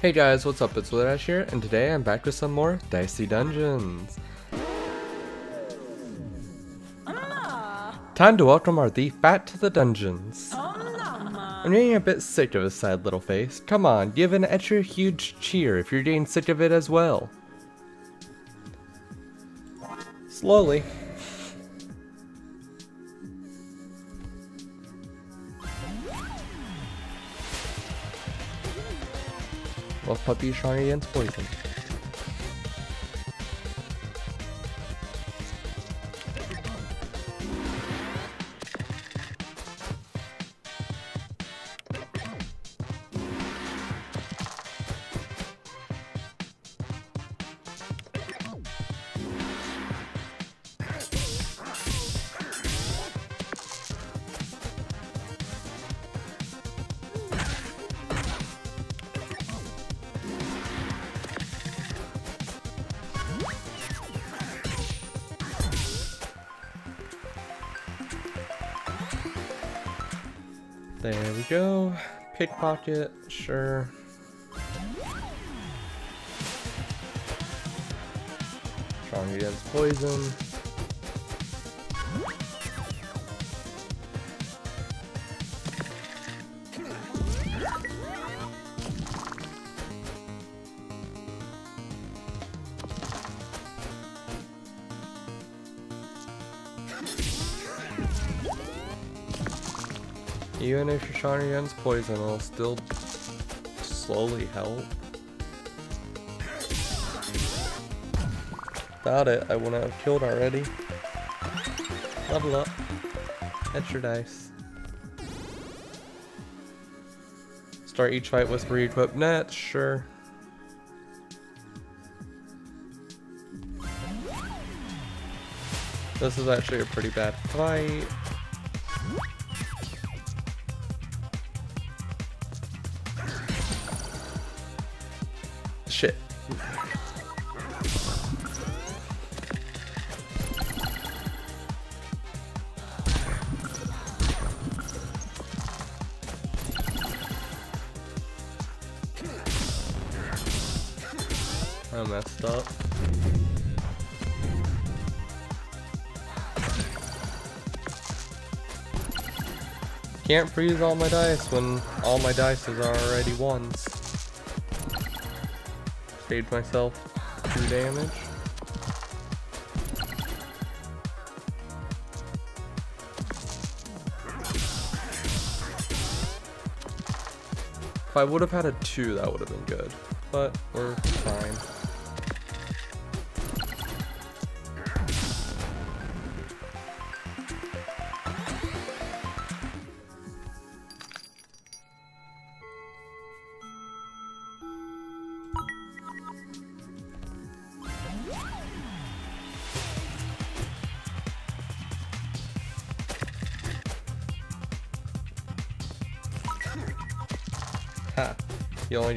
Hey guys, what's up? It's WitherDash here, and today I'm back with some more Dicey Dungeons. Time to welcome our thief back to the dungeons. I'm getting a bit sick of his sad little face. Come on, give an extra huge cheer if you're getting sick of it as well. Slowly. Both puppies trying against poison. Pickpocket, sure. Strong against poison. Against poison, it'll still slowly help. Without it, I wouldn't have killed already. Level up. Extra dice. Start each fight with re-equipped nets, sure. This is actually a pretty bad fight. Messed up. Can't freeze all my dice when all my dice are already ones. Saved myself two damage. If I would have had a two, that would have been good. But we're fine.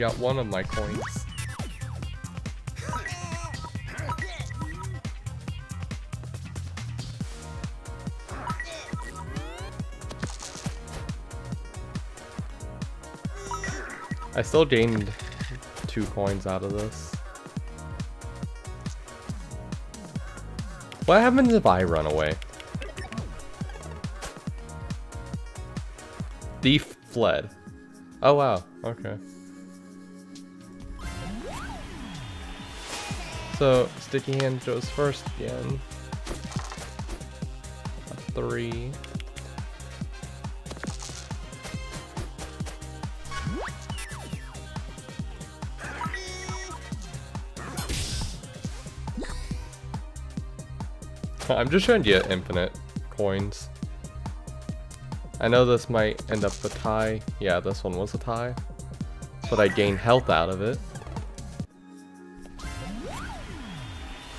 Got one of my coins. I still gained two coins out of this. What happens if I run away? Thief fled. Oh wow, okay. So, Sticky Hand goes first again. A three. I'm just trying to get infinite coins. I know this might end up a tie. Yeah, this one was a tie. But I gained health out of it.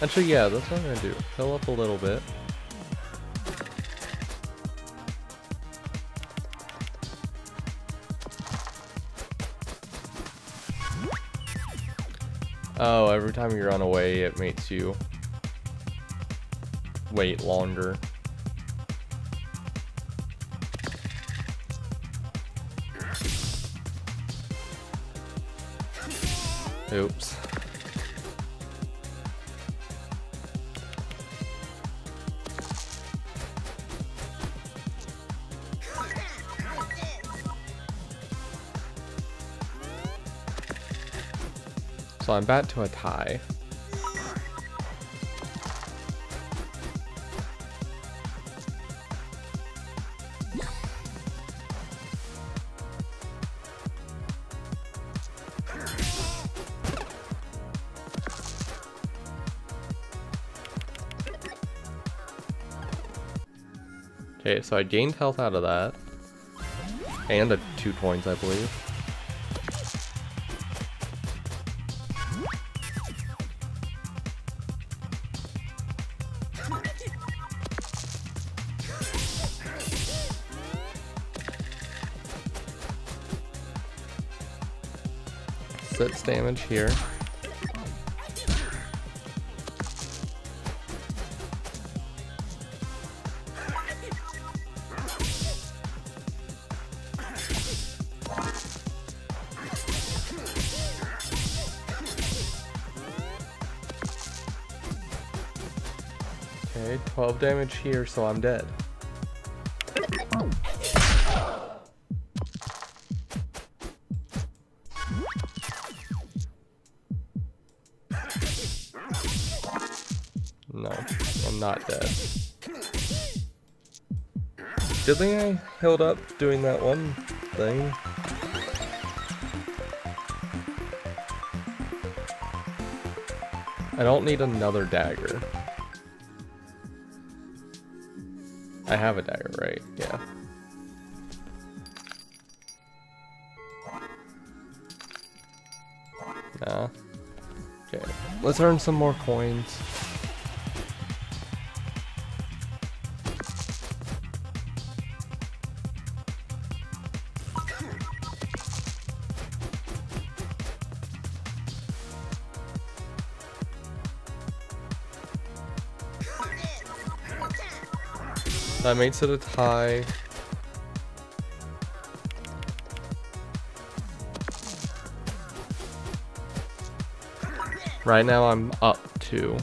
Actually, yeah, that's what I'm gonna do. Fill up a little bit. Oh, every time you run away, it makes you wait longer. Oops. I'm back to a tie. Okay, so I gained health out of that. And a two coins, I believe. Here. Okay, 12 damage here, so I'm dead. Not dead. Thing I held up doing that one thing. I don't need another dagger. I have a dagger, right? Yeah. Nah. Okay, let's earn some more coins. That makes it a tie. Right now I'm up two.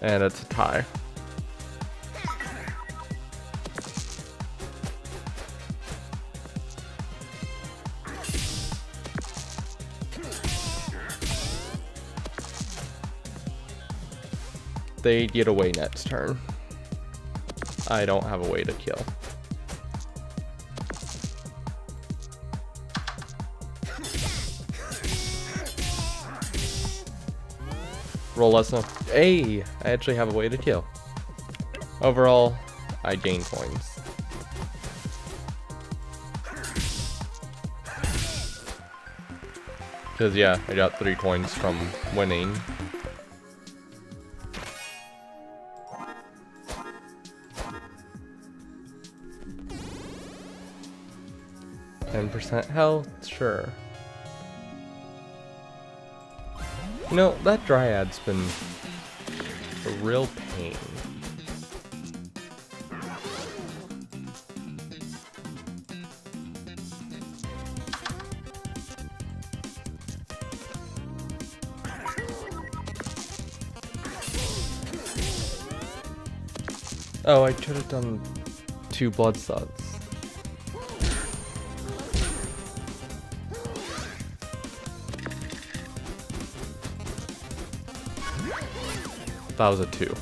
And it's a tie. They get away next turn. I don't have a way to kill. Roll less than Hey! I actually have a way to kill. Overall, I gain coins. Because, yeah, I got three coins from winning. Ten percent health, sure. You know, that dryad's been a real pain. Oh, I should have done two blood suds. That was a two.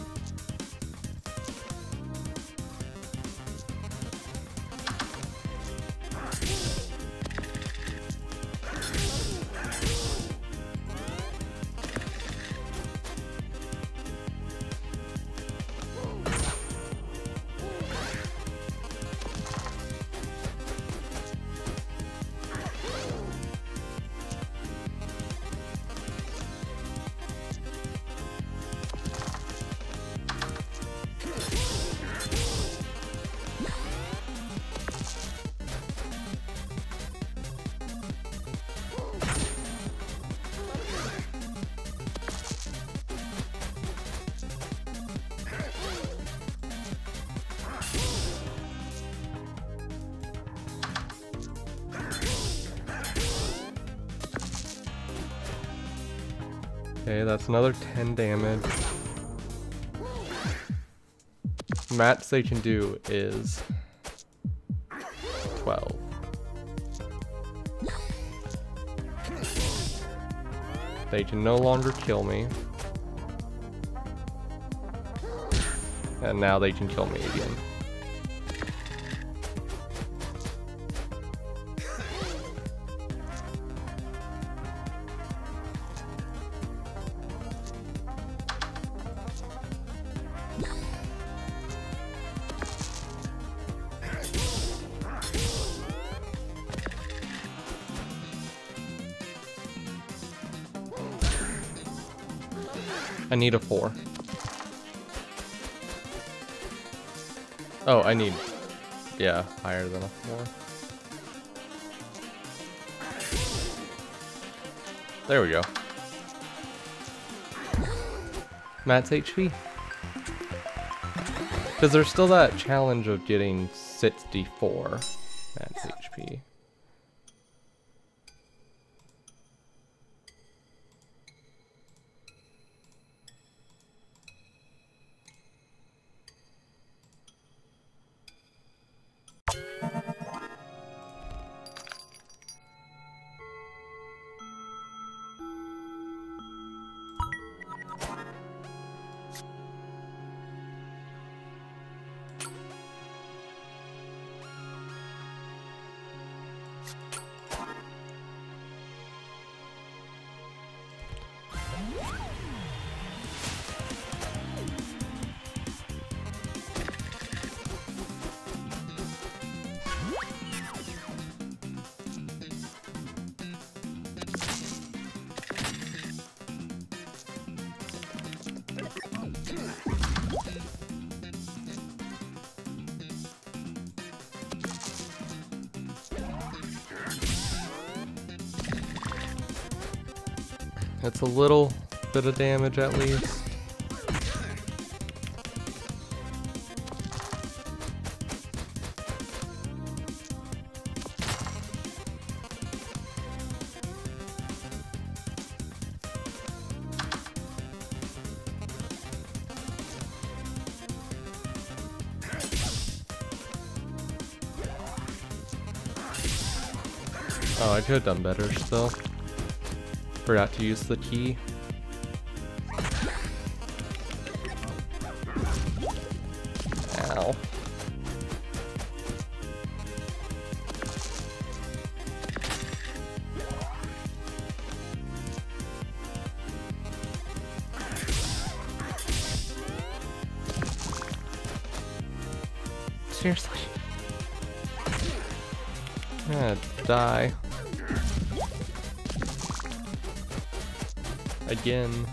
They can do is 12. They can no longer kill me. And now they can kill me again. I need a four. Oh, I need, yeah, higher than a four. There we go. Max HP. Because there's still that challenge of getting 64 A little bit of damage at least. Oh, I could have done better still. Forgot to use the key. Ow. Seriously. Ah, die. Again.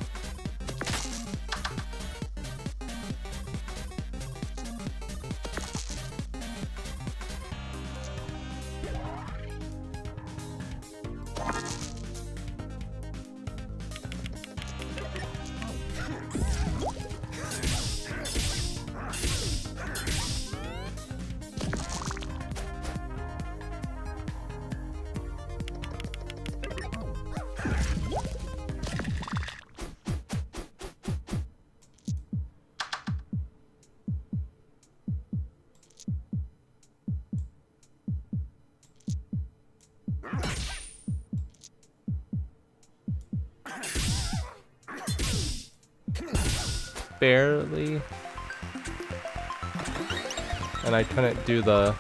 Do the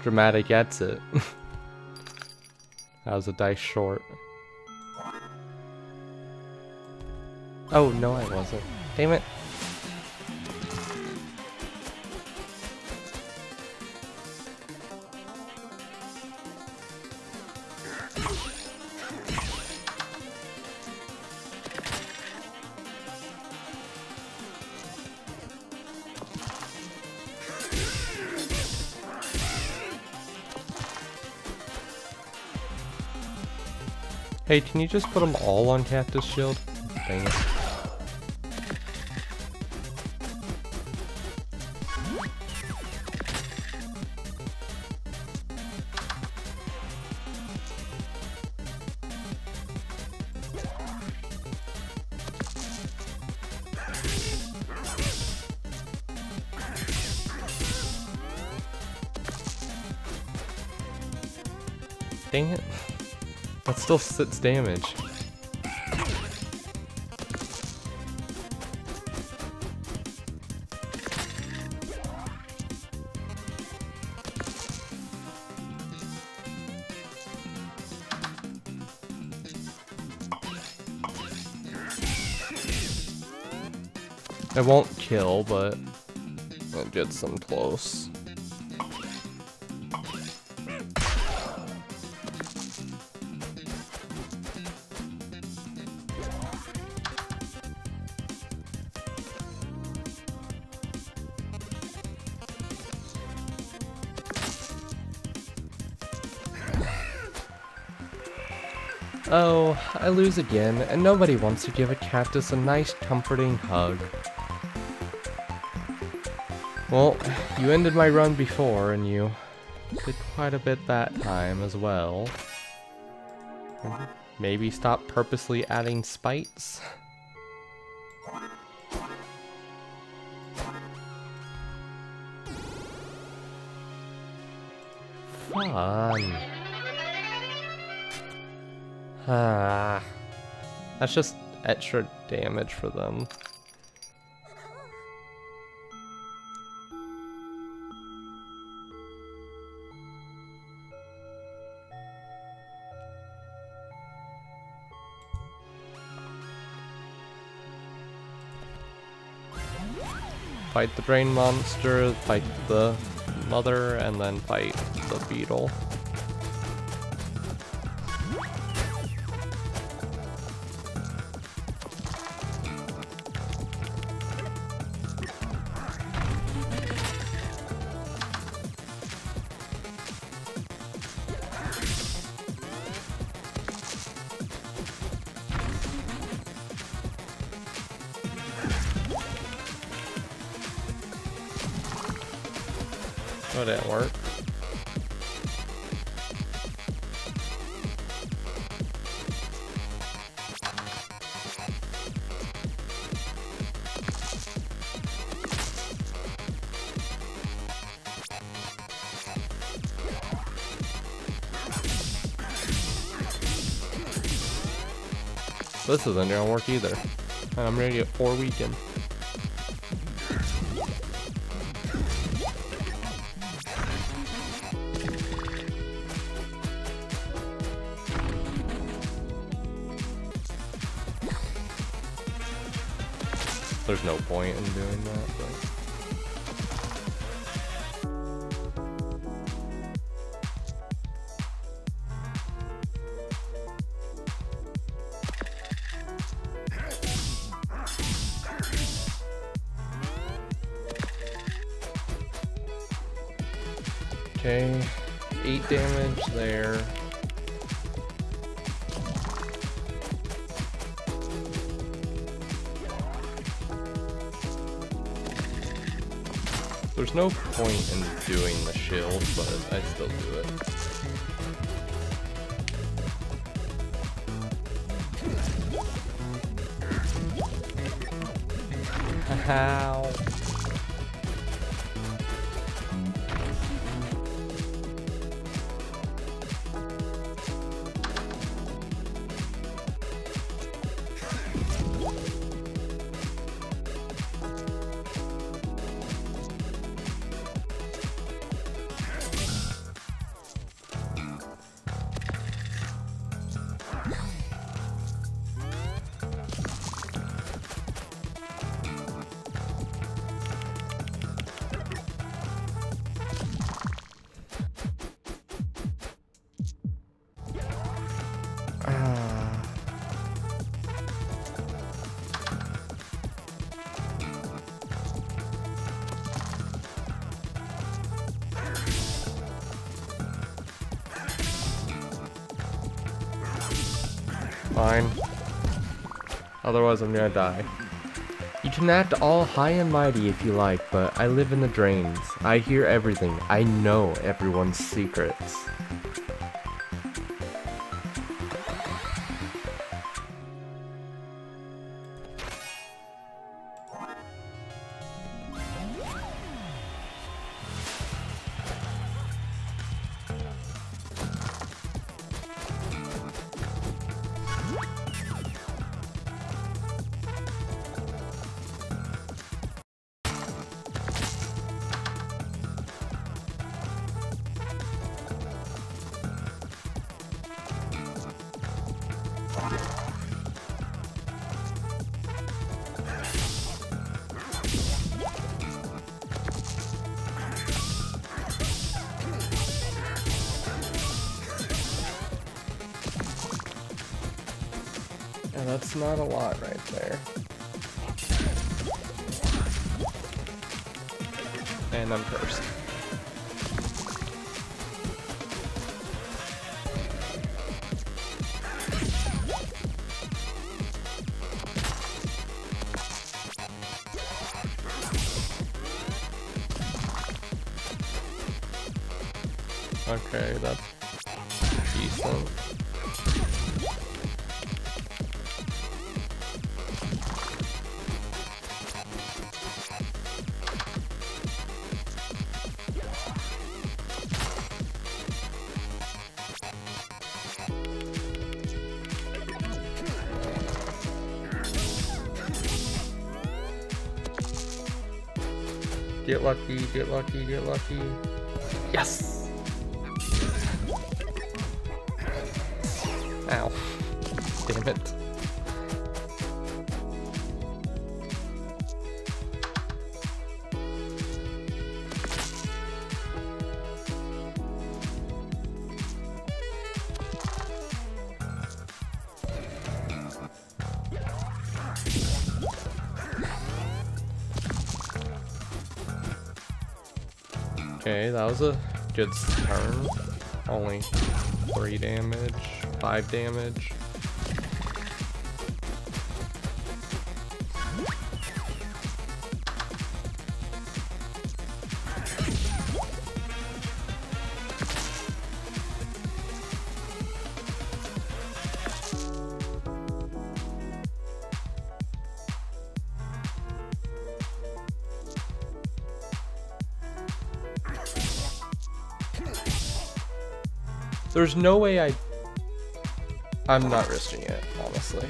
dramatic exit. that was a dice short. Oh, no I wasn't. Damn it. Hey, can you just put them all on Cactus Shield? Dang it. Dang it. That still sits damage. It won't kill, but it gets them close. I lose again, and nobody wants to give a cactus a nice comforting hug. Well, you ended my run before, and you did quite a bit that time as well. Maybe stop purposely adding spites? Just extra damage for them. Fight the brain monster, fight the mother, and then fight the beetle. That didn't work. This isn't gonna work either. I'm ready get four weakened. Point in doing that, How? Otherwise I'm gonna die. You can act all high and mighty if you like, but I live in the drains. I hear everything. I know everyone's secrets. Get lucky, get lucky, get lucky. Yes! That was a good turn. Only three damage, five damage. There's no way I... I'm not risking it, honestly.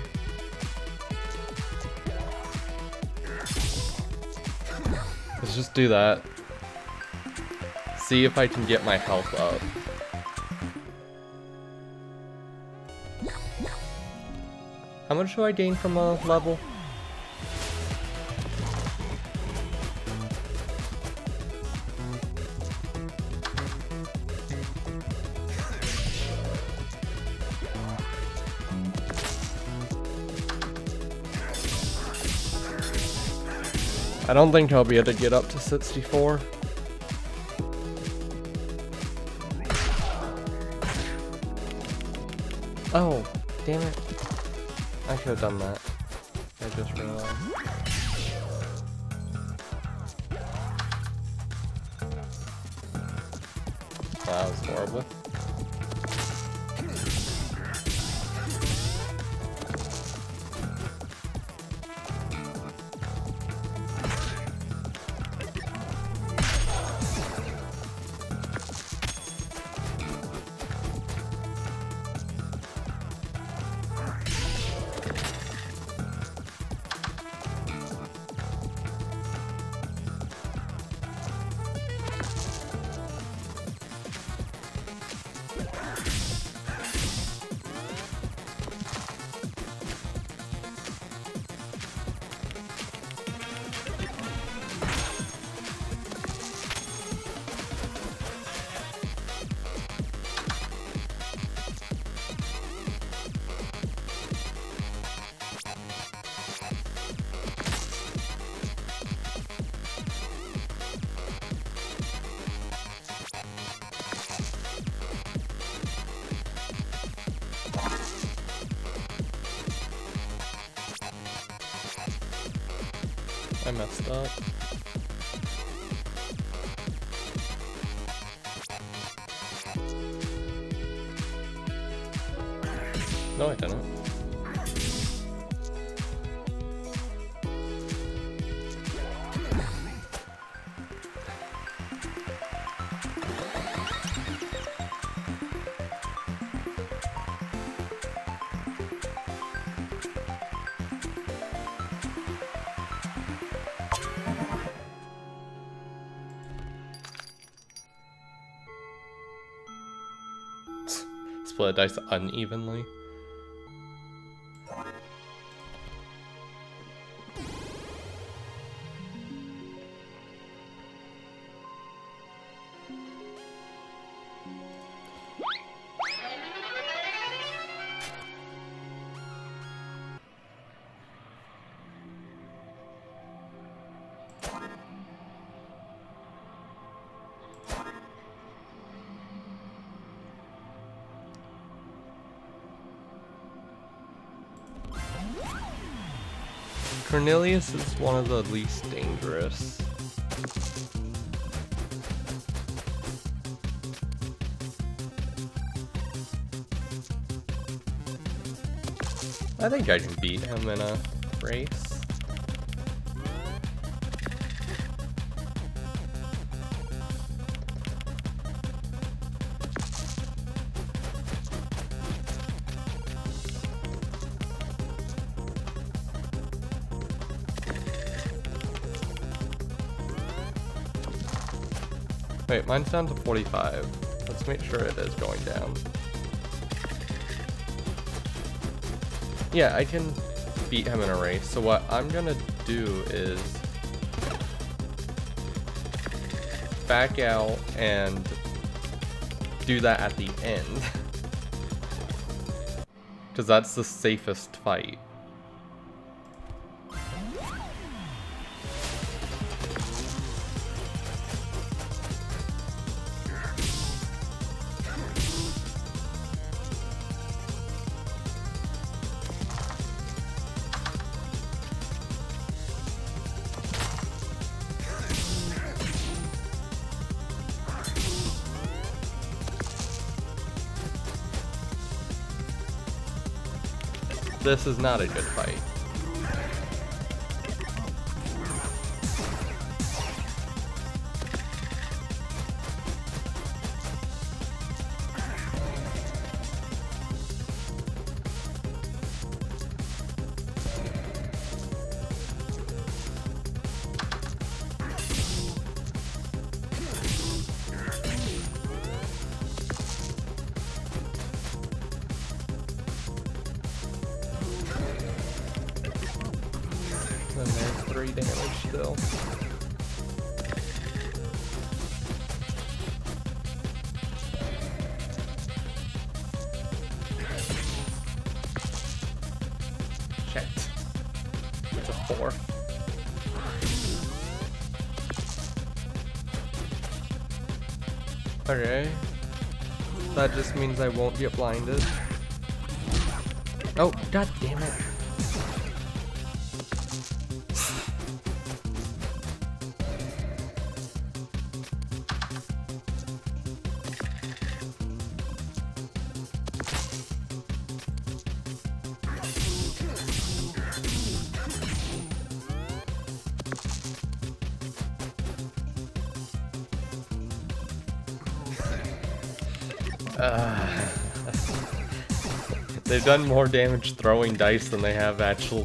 Let's just do that. See if I can get my health up. How much do I gain from a level? Don't think I'll be able to get up to 64. Oh, damn it. I should have done that. I just realized. That was horrible. Split dice unevenly. Cornelius is one of the least dangerous. I think I can beat him in a race. Wait, mine's down to 45. Let's make sure it is going down. Yeah, I can beat him in a race. So what I'm gonna do is back out and do that at the end. Because that's the safest fight. This is not a good fight. Okay. That just means I won't get blinded. Oh, god damn it. Done more damage throwing dice than they have actual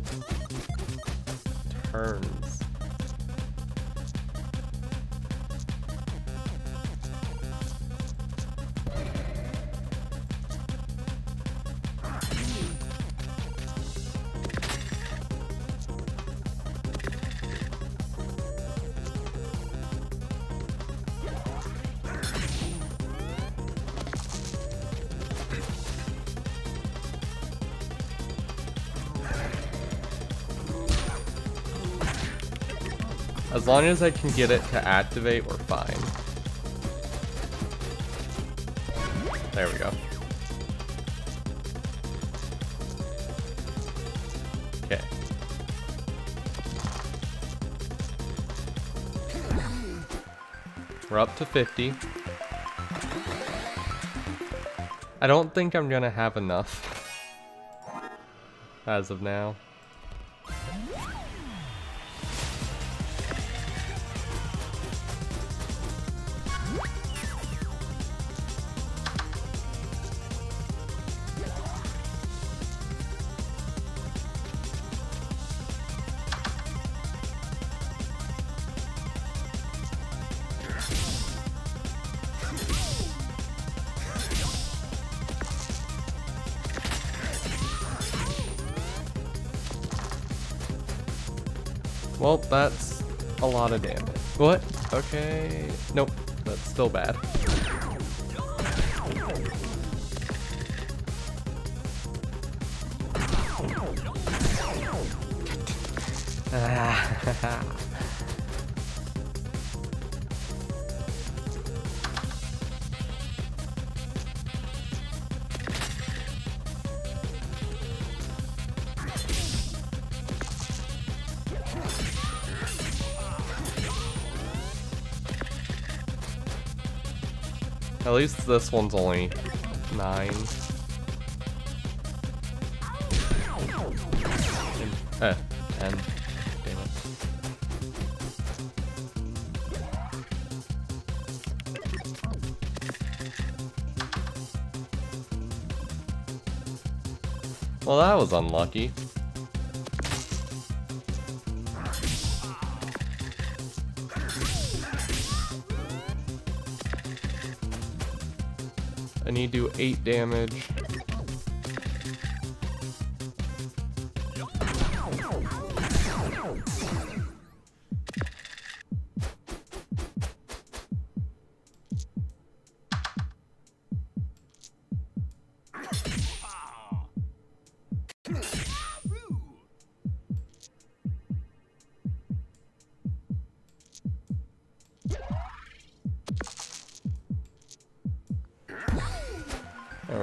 long as I can get it to activate, we're fine. There we go. Okay. We're up to 50. I don't think I'm gonna have enough. As of now. Okay. Nope. That's still bad. Least this one's only nine. And, eh, ten. Damn it. Well, that was unlucky. 8 damage.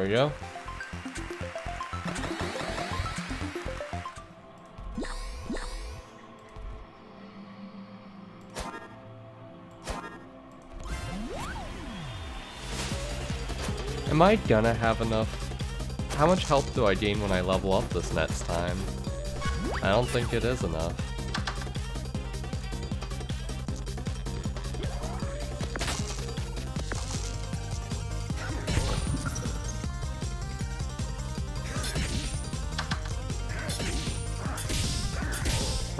We go. Am I gonna have enough? How much health do I gain when I level up this next time? I don't think it is enough.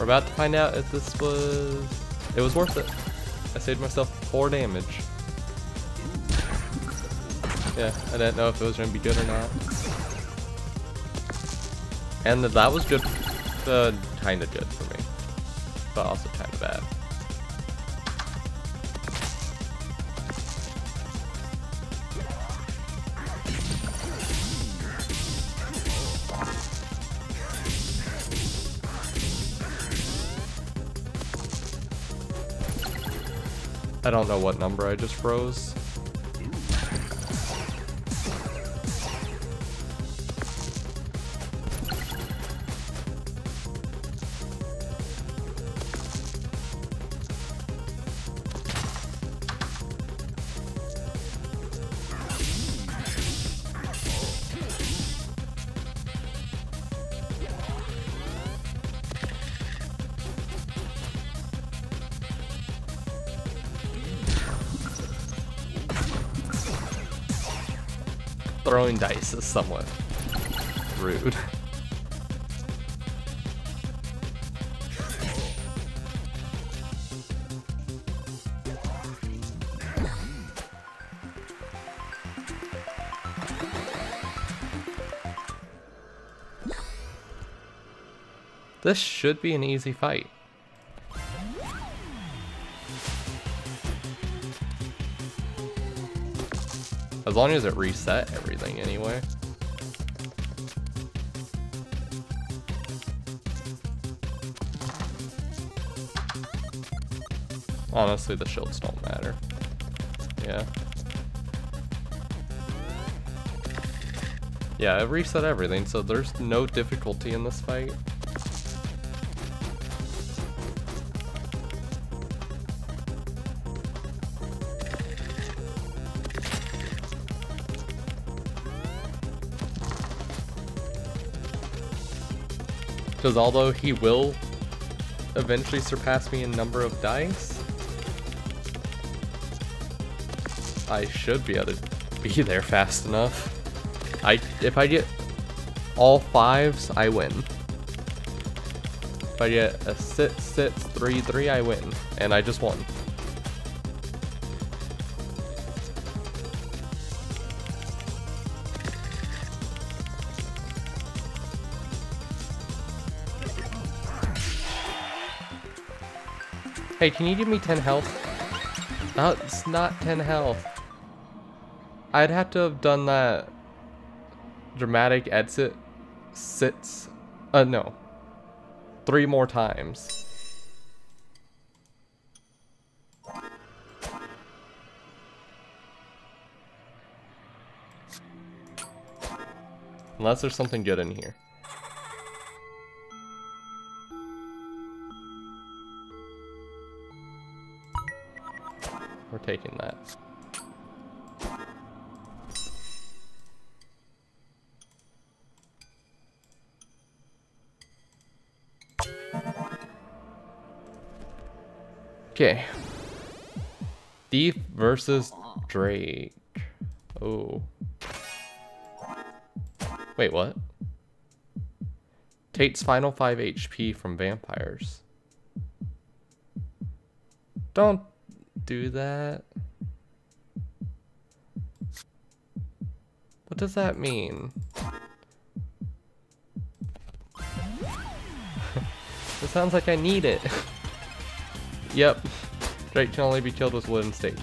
About to find out if this was... It was worth it. I saved myself 4 damage. Yeah, I didn't know if it was going to be good or not. And that was good, uh, kind of good for me. But also kind of bad. I don't know what number I just froze. Dice is somewhat rude. This should be an easy fight. Long as it reset everything anyway. Honestly, the shields don't matter. Yeah. Yeah, it reset everything, so there's no difficulty in this fight. Because although he will eventually surpass me in number of dice, I should be able to be there fast enough. I if I get all fives, I win. If I get a six, six, three, three, I win, and I just won. Hey, can you give me 10 health? No, it's not 10 health. I'd have to have done that dramatic exit sits, uh, no, three more times. Unless there's something good in here. We're taking that. Okay. Thief versus Drake. Oh. Wait, what? Tate's final 5 HP from vampires. Don't do that. What does that mean? it sounds like I need it. yep. Drake can only be killed with wooden stake.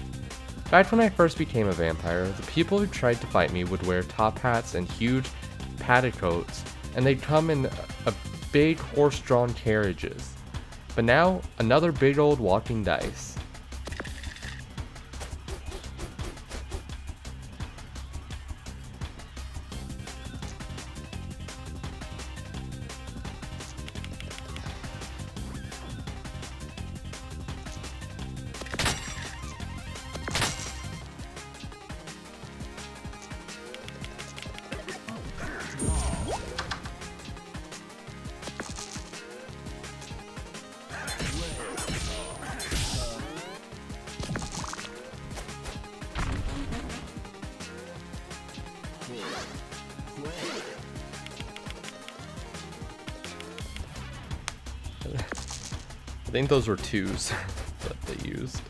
Back when I first became a vampire, the people who tried to fight me would wear top hats and huge petticoats, and they'd come in a big horse-drawn carriages. But now, another big old walking dice. Think those were twos that they used.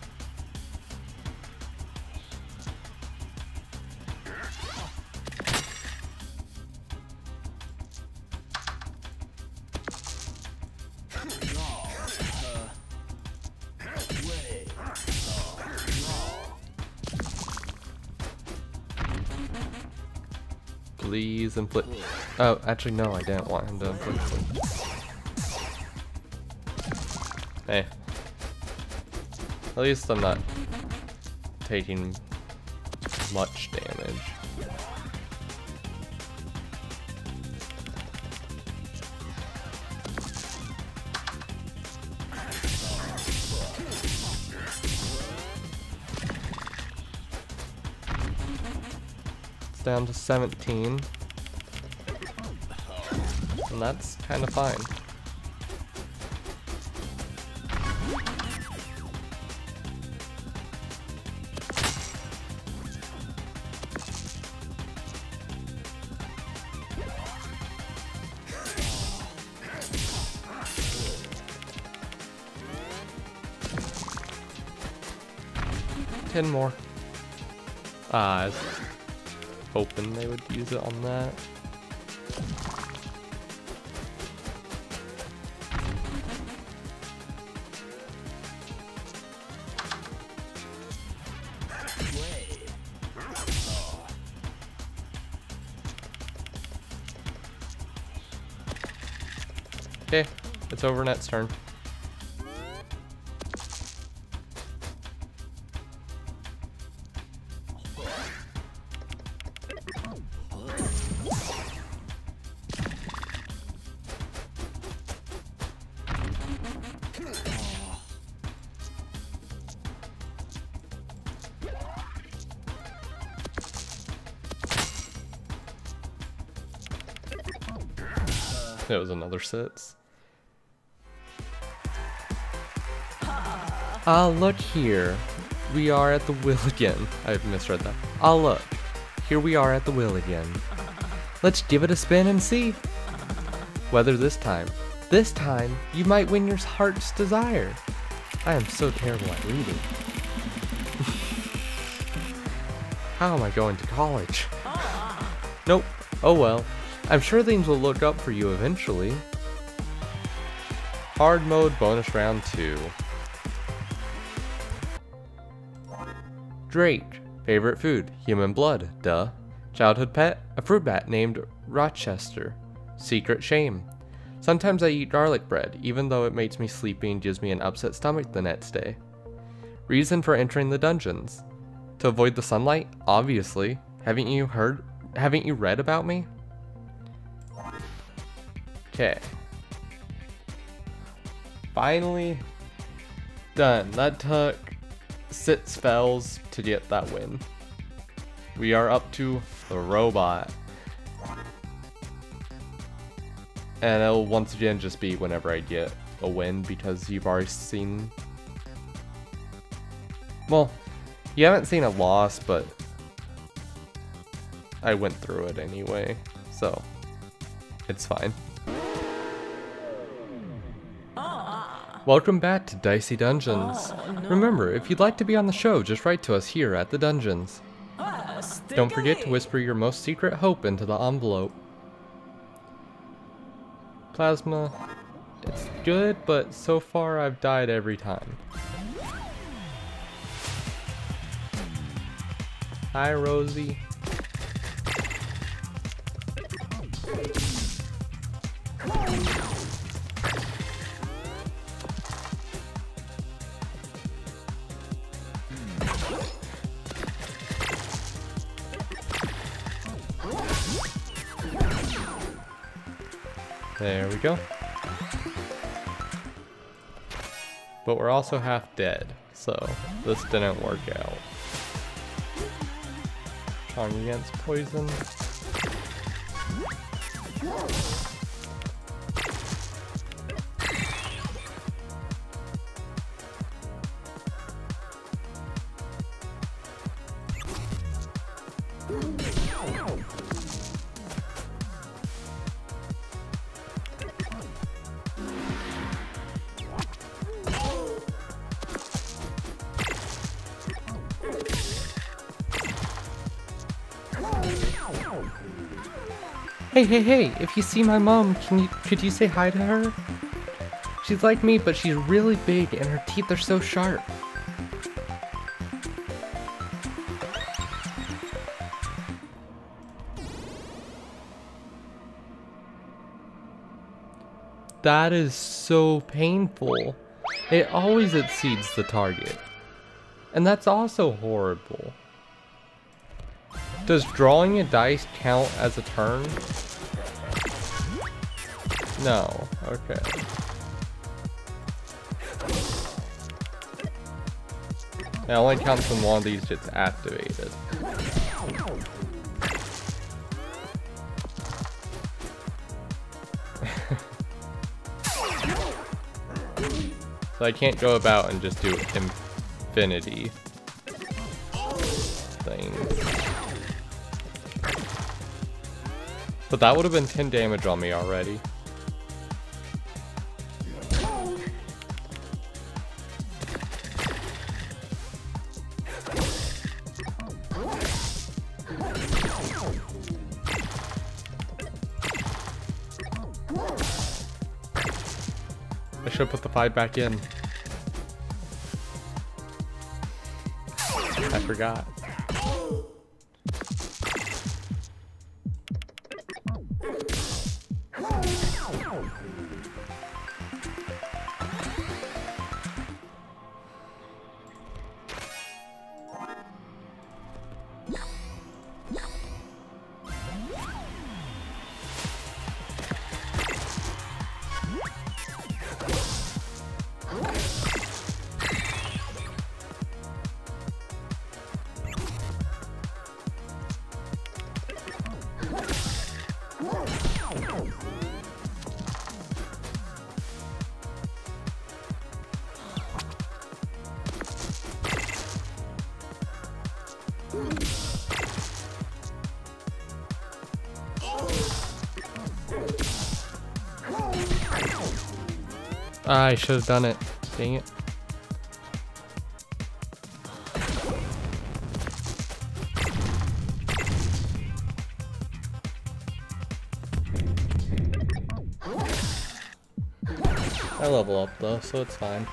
Please inflict. Oh, actually, no, I didn't want him to inflict. Hey. At least I'm not taking much damage. It's down to 17. And that's kind of fine. Ten more. Ah, I was hoping they would use it on that. Okay, it's over Net's turn. It was another six. Ah, look here. We are at the wheel again. I've misread that. Ah, look. Here we are at the wheel again. Let's give it a spin and see. Whether this time, this time, you might win your heart's desire. I am so terrible at reading. How am I going to college? Nope. Oh well. I'm sure things will look up for you eventually. Hard mode bonus round 2. Drake. Favorite food? Human blood. Duh. Childhood pet? A fruit bat named Rochester. Secret shame. Sometimes I eat garlic bread, even though it makes me sleepy and gives me an upset stomach the next day. Reason for entering the dungeons. To avoid the sunlight? Obviously. Haven't you heard? Haven't you read about me? Okay. Finally done. That took six spells to get that win. We are up to the robot. And it'll once again just be whenever I get a win because you've already seen Well, you haven't seen a loss, but I went through it anyway, so it's fine. Welcome back to Dicey Dungeons. Oh, Remember, if you'd like to be on the show, just write to us here at the Dungeons. Ah, Don't forget to whisper your most secret hope into the envelope. Plasma, it's good, but so far I've died every time. Hi, Rosie. There we go. But we're also half dead, so this didn't work out. Charm against poison. Hey, hey, hey, if you see my mom, can you could you say hi to her? She's like me, but she's really big and her teeth are so sharp. That is so painful. It always exceeds the target. And that's also horrible. Does drawing a dice count as a turn? No. Okay. It only counts when one of these gets activated. so I can't go about and just do infinity But that would have been 10 damage on me already. I should put the 5 back in. I forgot. Ah, I should have done it. Dang it. I level up though, so it's fine.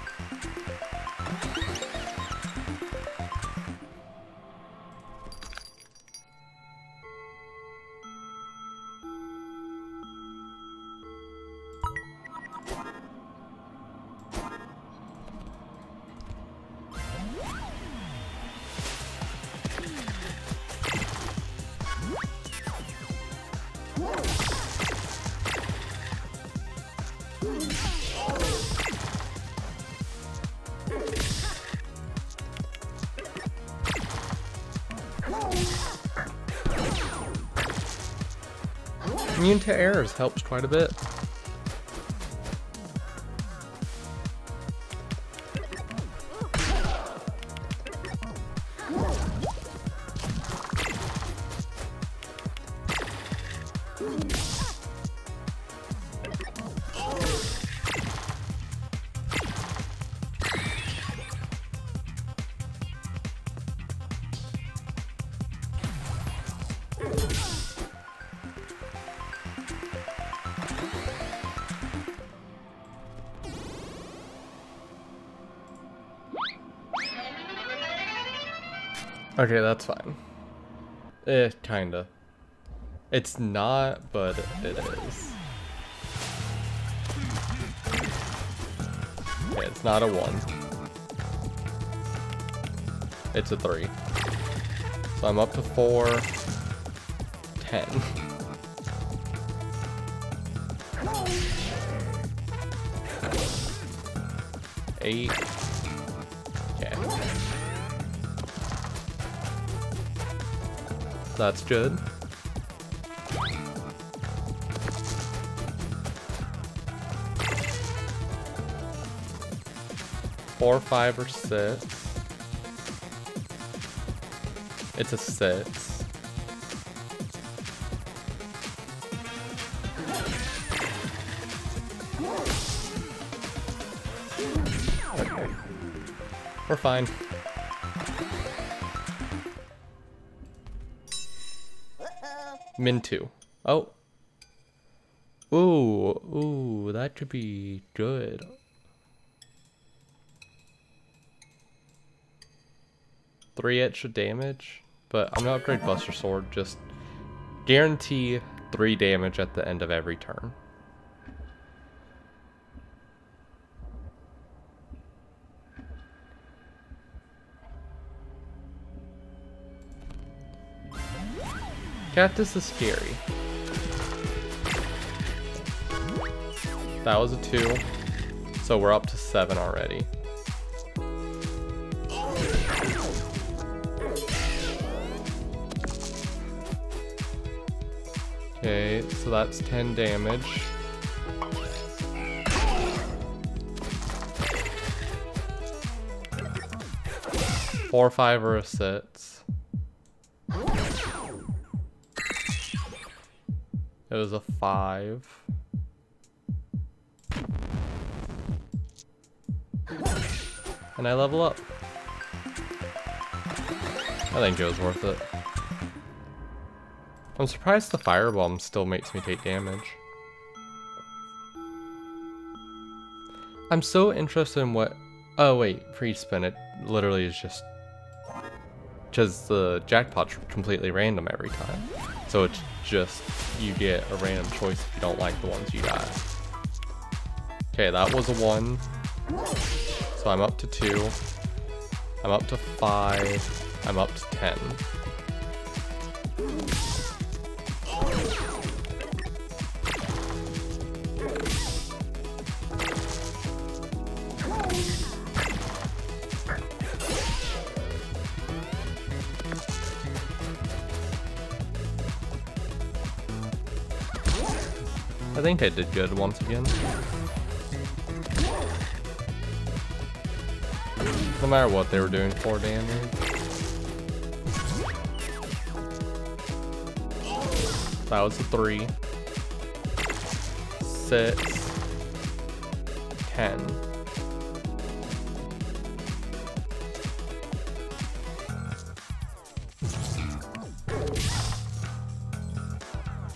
To errors helps quite a bit. Okay, that's fine. Eh, kinda. It's not, but it is. It's not a 1. It's a 3. So I'm up to 4, 10. Eight. That's good. Four, five, or six. It's a six. We're fine. Min 2. Oh. Ooh, ooh, that could be good. Three extra damage, but I'm gonna upgrade Buster Sword, just guarantee three damage at the end of every turn. Cactus is scary. That was a two. So we're up to seven already. Okay, so that's 10 damage. Four, five, or a six. It was a five. And I level up. I think Joe's worth it. I'm surprised the firebomb still makes me take damage. I'm so interested in what... Oh wait, free spin, it literally is just... Because the jackpot's completely random every time. So it's just you get a random choice if you don't like the ones you got. Okay, that was a one. So I'm up to two. I'm up to five. I'm up to 10. Think I did good once again. No matter what they were doing, 4 damage. That was a 3. 6. 10.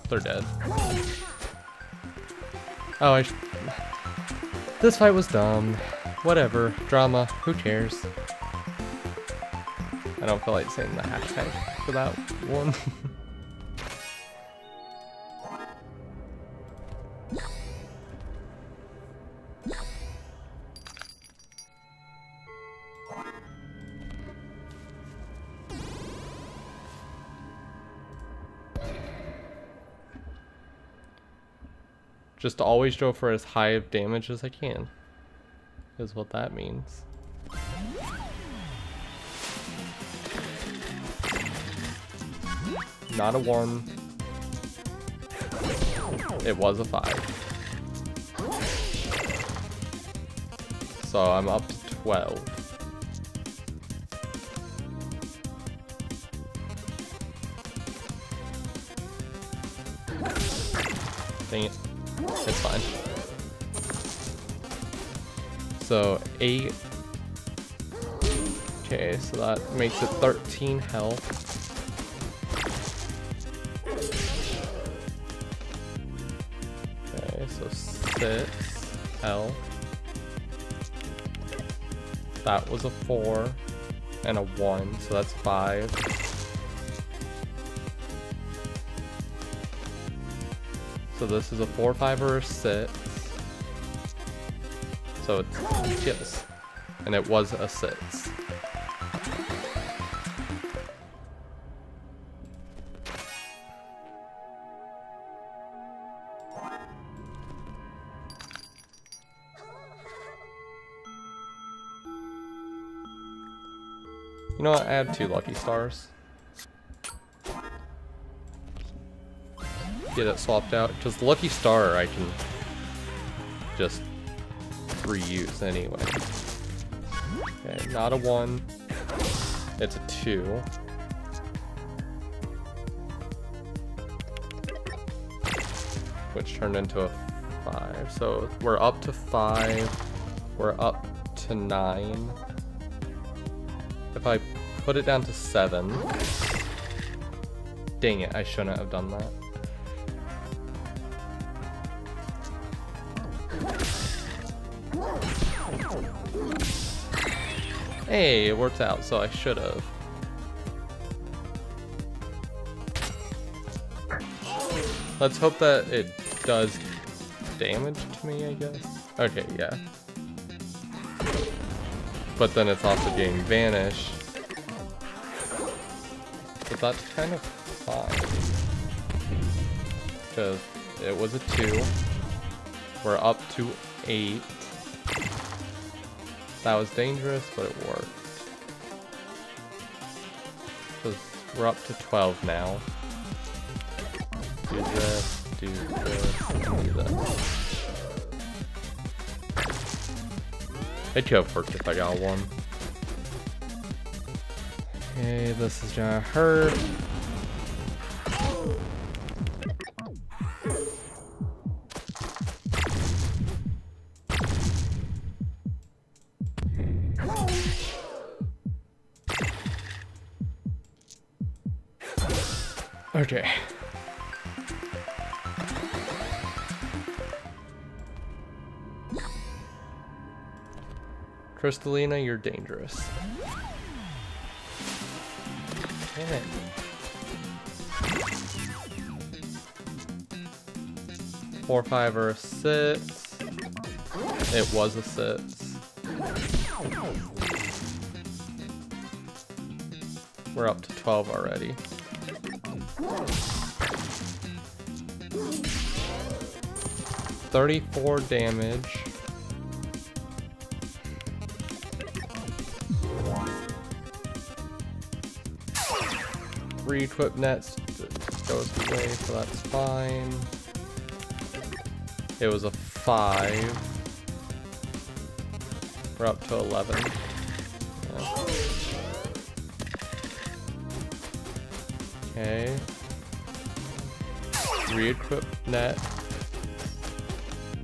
They're dead. Oh, I This fight was dumb. Whatever. Drama. Who cares? I don't feel like saying the hashtag for that one. Just always go for as high of damage as I can. Is what that means. Not a one. It was a five. So I'm up to 12. It's fine. So, 8. Okay, so that makes it 13 health. Okay, so 6 health. That was a 4 and a 1, so that's 5. This is a four, five, or a six. So it's yes, and it was a six. You know what? Add two lucky stars. Get it swapped out. Because lucky star I can just reuse anyway. Okay, not a one. It's a two. Which turned into a five. So we're up to five. We're up to nine. If I put it down to seven. Dang it, I shouldn't have done that. Hey, it worked out, so I should have. Let's hope that it does damage to me, I guess. Okay, yeah. But then it's also getting Vanish. But that's kind of fine. Because it was a 2. We're up to 8. That was dangerous, but it worked. Because we're up to 12 now. Do this, do this, do this. It could have worked if I got one. Okay, this is gonna hurt. Crystalina, you're dangerous. Damn it. Four, five, or six. It was a six. We're up to 12 already. Thirty-four damage. Re-equip nets goes away, so that's fine. It was a 5. We're up to 11. Yeah. Okay. Re-equip net.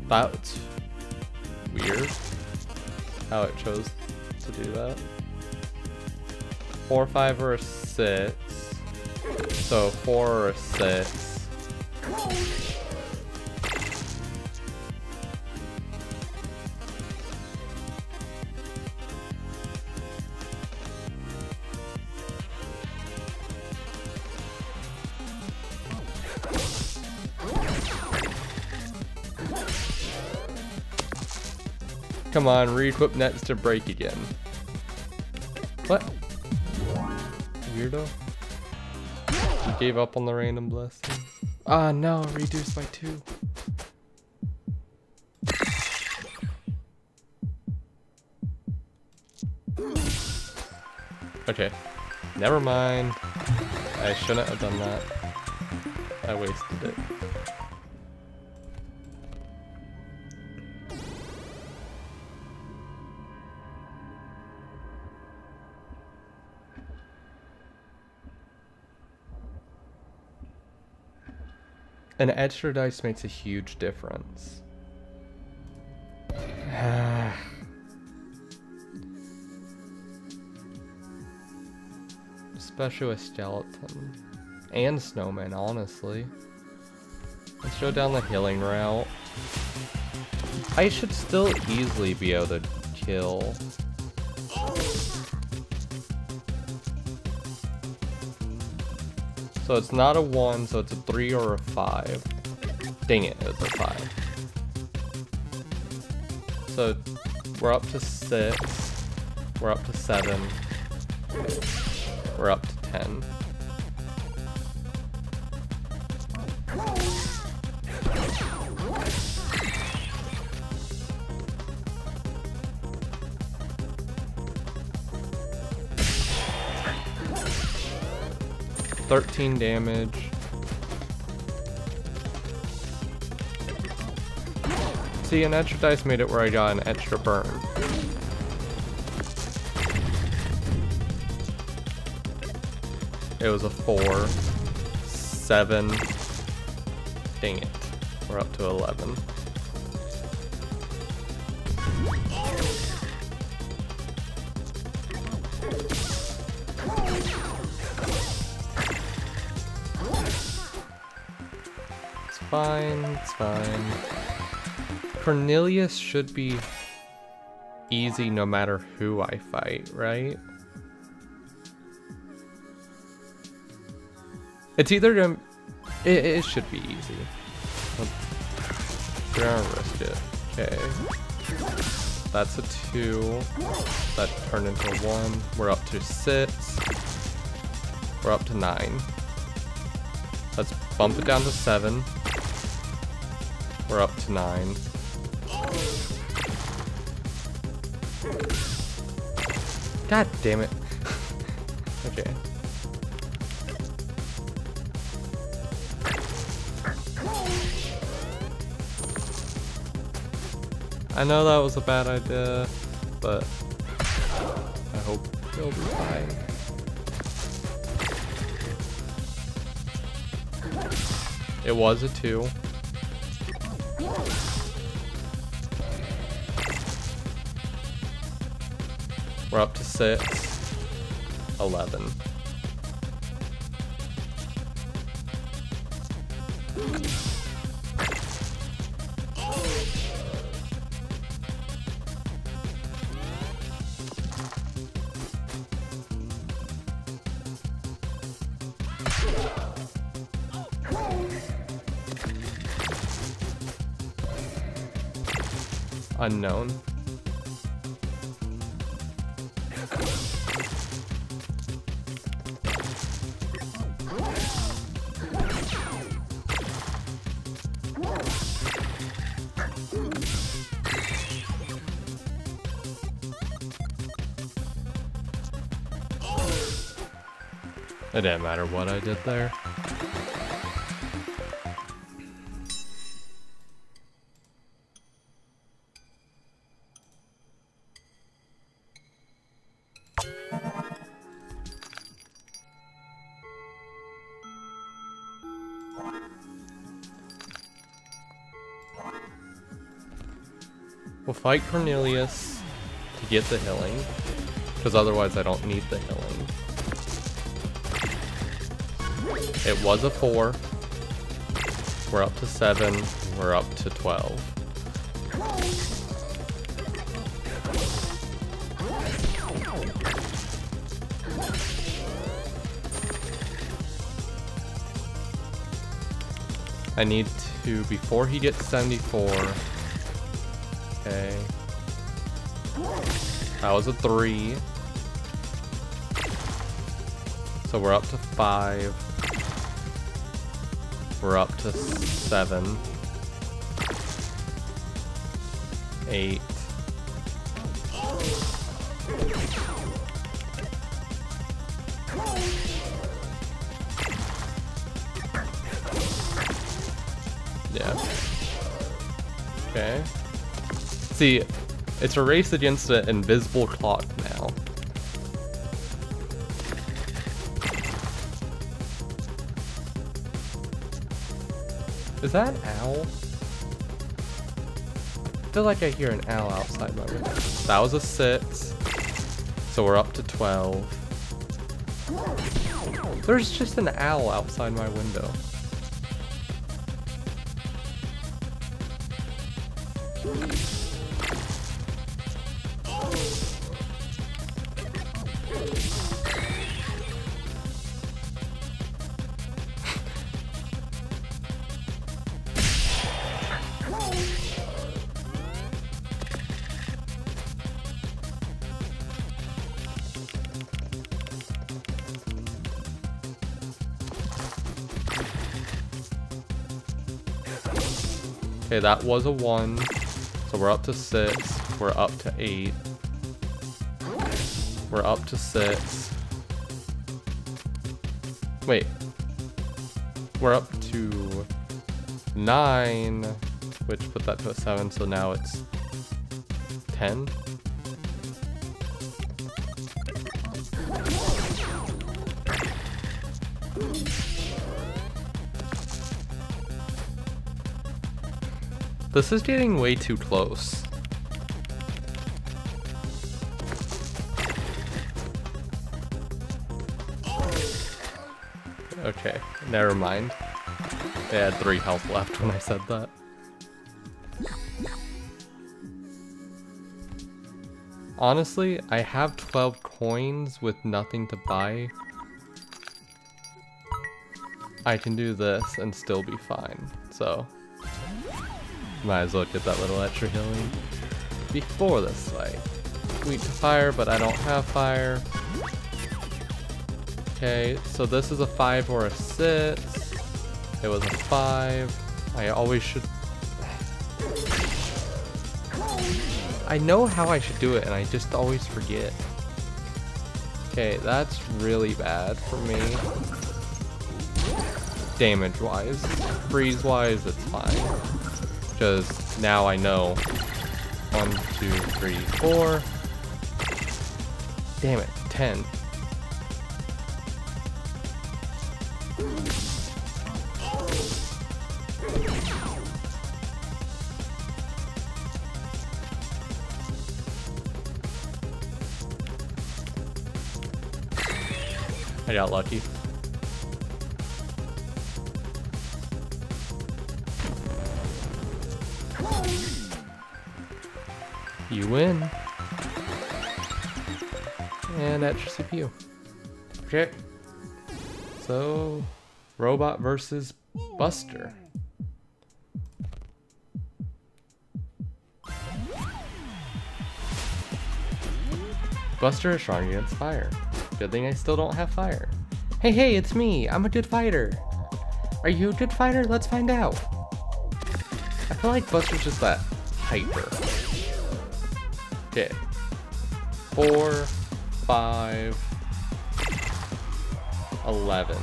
That's weird how it chose to do that. 4, 5, or 6. So four or six. Come on, re-equip nets to break again. What? Weirdo gave up on the random blessing. Ah, no, reduced by two. Okay, never mind. I shouldn't have done that. I wasted it. An extra dice makes a huge difference. Especially with skeleton. And snowman, honestly. Let's go down the healing route. I should still easily be able to kill. So it's not a 1, so it's a 3 or a 5. Dang it, it's a 5. So we're up to 6. We're up to 7. We're up to 10. Thirteen damage. See, an extra dice made it where I got an extra burn. It was a four, seven. Dang it. We're up to 11. Fine, it's fine. Cornelius should be easy no matter who I fight, right? It's either gonna... It, it should be easy. Gonna risk it. Okay. That's a two. That turned into one. We're up to six. We're up to nine. Let's bump it down to seven. We're up to nine. God damn it. okay. I know that was a bad idea, but I hope it'll be fine. It was a two. We're up to six. Eleven. Unknown. It didn't matter what I did there. We'll fight Cornelius to get the healing, because otherwise I don't need the healing. It was a 4. We're up to 7. We're up to 12. I need to, before he gets 74, okay. That was a 3. So we're up to 5. We're up to 7. 8. Yeah. Okay. See, it's a race against an invisible clock Is that an owl? I feel like I hear an owl outside my window. That was a 6. So we're up to 12. There's just an owl outside my window. Okay, that was a 1. So we're up to 6. We're up to 8. We're up to 6. Wait. We're up to 9, which put that to a 7, so now it's 10. This is getting way too close. Okay, never mind. They had three health left when I said that. Honestly, I have 12 coins with nothing to buy. I can do this and still be fine, so... Might as well get that little extra healing before this fight. Weak to fire, but I don't have fire. Okay, so this is a 5 or a 6. It was a 5. I always should... I know how I should do it, and I just always forget. Okay, that's really bad for me. Damage-wise. Freeze-wise, it's fine because now I know. One, two, three, four. Damn it, ten. I got lucky. You win. And that's your CPU. Okay. So, robot versus Buster. Buster is strong against fire. Good thing I still don't have fire. Hey, hey, it's me. I'm a good fighter. Are you a good fighter? Let's find out. I feel like Buster's just that hyper. Okay. Four, five, eleven.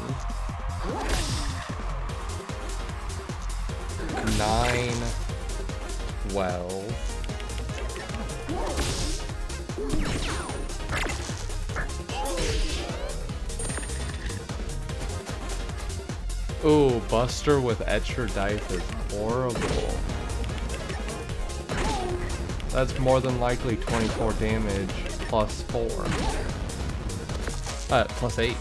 Nine, twelve. Ooh, Buster with Etcher dice is horrible. That's more than likely 24 damage plus 4. Uh, plus 8.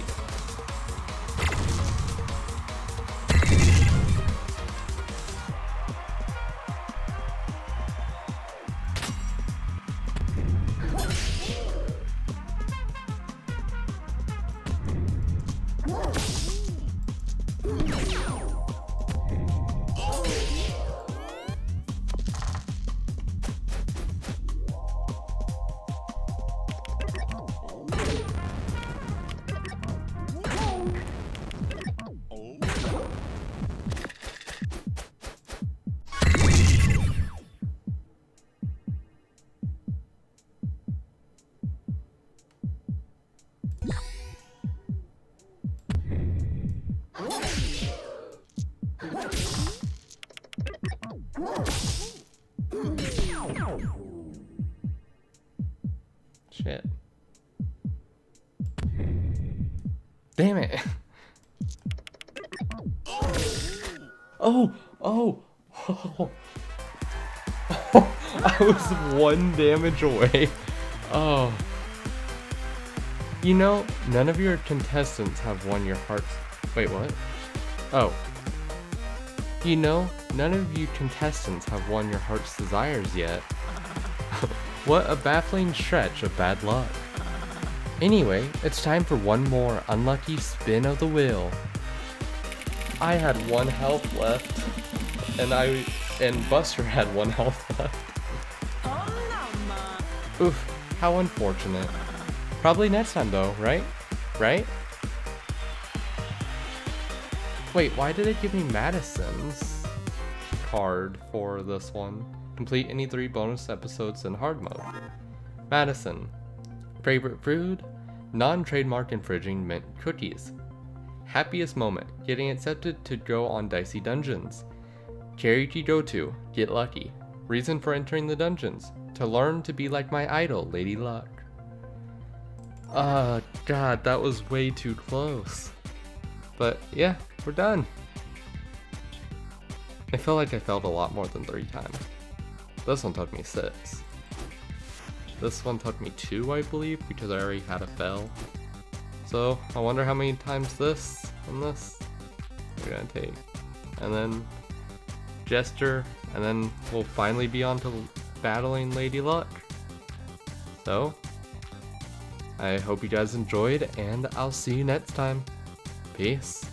Damn it. Oh, oh, oh. I was one damage away. Oh. You know, none of your contestants have won your hearts. Wait, what? Oh. You know, none of you contestants have won your heart's desires yet. what a baffling stretch of bad luck. Anyway, it's time for one more unlucky spin of the wheel. I had one health left, and I and Buster had one health left. Oof, how unfortunate. Probably next time though, right? Right? Wait, why did it give me Madison's card for this one? Complete any three bonus episodes in hard mode. Madison. Favorite food? Non-trademark infringing mint cookies. Happiest moment, getting accepted to go on Dicey Dungeons. Charity go to, get lucky. Reason for entering the dungeons, to learn to be like my idol, Lady Luck. Ah, uh, god, that was way too close. But yeah, we're done. I feel like I failed a lot more than three times. This one took me six. This one took me two, I believe, because I already had a fail. So, I wonder how many times this and this we're gonna take. And then Jester, and then we'll finally be on to battling Lady Luck. So, I hope you guys enjoyed, and I'll see you next time. Peace.